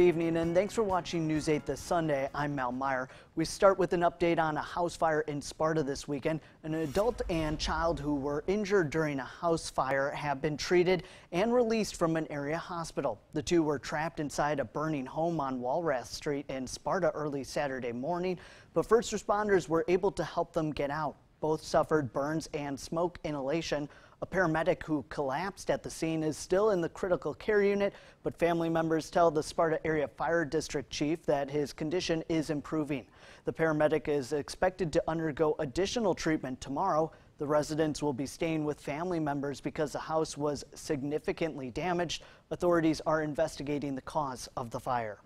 Good evening and thanks for watching News 8 this Sunday. I'm Mal Meyer. We start with an update on a house fire in Sparta this weekend. An adult and child who were injured during a house fire have been treated and released from an area hospital. The two were trapped inside a burning home on Walrath Street in Sparta early Saturday morning, but first responders were able to help them get out. Both suffered burns and smoke inhalation. A paramedic who collapsed at the scene is still in the critical care unit, but family members tell the Sparta Area Fire District Chief that his condition is improving. The paramedic is expected to undergo additional treatment tomorrow. The residents will be staying with family members because the house was significantly damaged. Authorities are investigating the cause of the fire.